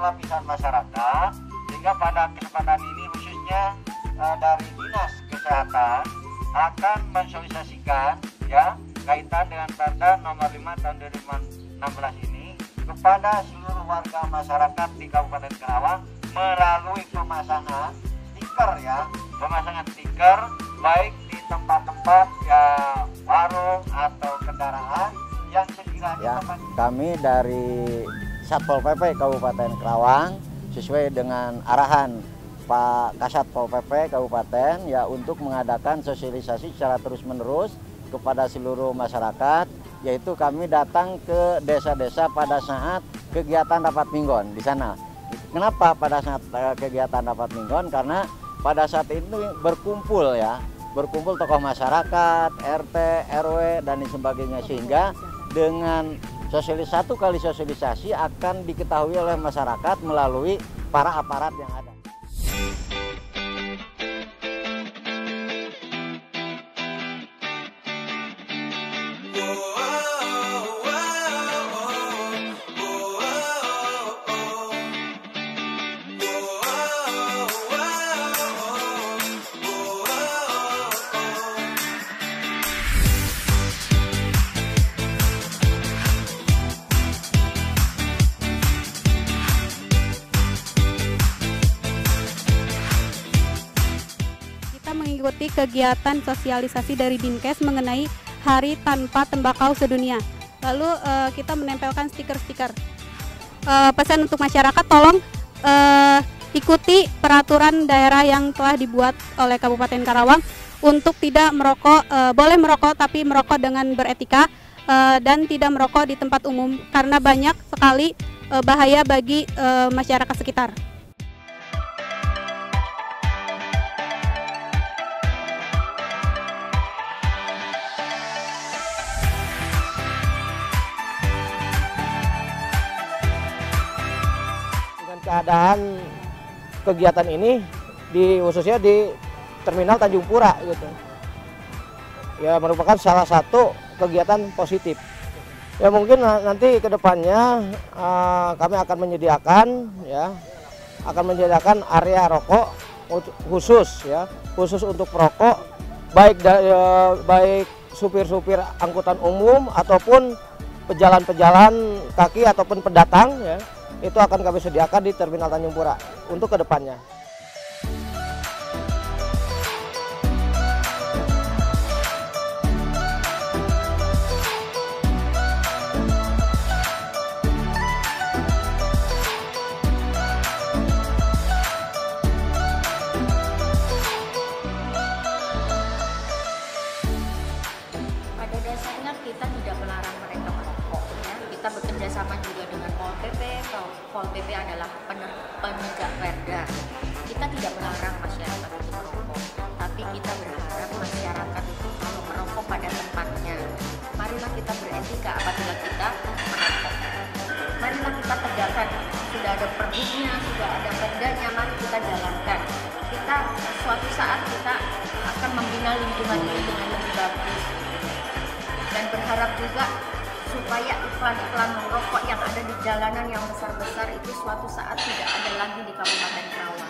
lapisan masyarakat sehingga pada kesempatan ini khususnya uh, dari dinas kesehatan akan mensosialisasikan ya kaitan dengan tanda nomor 5 tahun 2016 ini kepada seluruh warga masyarakat di Kabupaten Karawang melalui pemasangan stiker ya. Pemasangan stiker baik di tempat-tempat ya warung atau kendaraan yang sekiranya ya, kami dari Satpol PP Kabupaten Karawang sesuai dengan arahan Pak Kasat Pol PP Kabupaten ya untuk mengadakan sosialisasi secara terus-menerus kepada seluruh masyarakat yaitu kami datang ke desa-desa pada saat kegiatan rapat minggon di sana. Kenapa pada saat eh, kegiatan rapat minggon? Karena pada saat itu berkumpul ya, berkumpul tokoh masyarakat, RT, RW dan sebagainya sehingga dengan sosialisasi satu kali sosialisasi akan diketahui oleh masyarakat melalui para aparat yang ada. Mengikuti kegiatan sosialisasi dari Dinkes mengenai Hari Tanpa Tembakau Sedunia. Lalu uh, kita menempelkan stiker-stiker. Uh, pesan untuk masyarakat tolong uh, ikuti peraturan daerah yang telah dibuat oleh Kabupaten Karawang untuk tidak merokok, uh, boleh merokok tapi merokok dengan beretika uh, dan tidak merokok di tempat umum karena banyak sekali uh, bahaya bagi masyarakat sekitar. Keadaan kegiatan ini di khususnya di Terminal Tanjung Pura gitu. Ya merupakan salah satu kegiatan positif. Ya mungkin nanti ke depannya uh, kami akan menyediakan ya akan menyediakan area rokok khusus ya khusus untuk perokok baik ya, baik supir-supir angkutan umum ataupun pejalan-pejalan kaki ataupun pendatang ya itu akan kami sediakan di Terminal Tanjung Pura untuk ke depannya. Pada dasarnya kita tidak melarang sama juga dengan Pol PP, Pol PP adalah penegak perda. Kita tidak melarang masyarakat untuk merokok, tapi kita berharap masyarakat itu kalau merokok pada tempatnya. Marilah kita beretika apabila kita merokok. Marilah kita tegakkan, sudah ada perbuknya, sudah ada perdanya, mari kita jalankan. Kita suatu saat kita akan membina lingkungan ini dengan lebih bagus dan berharap juga supaya iklan-iklan merokok yang ada di jalanan yang besar-besar itu suatu saat tidak ada lagi di Kabupaten Karawang.